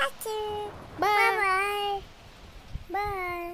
You. Bye. Bye-bye. Bye.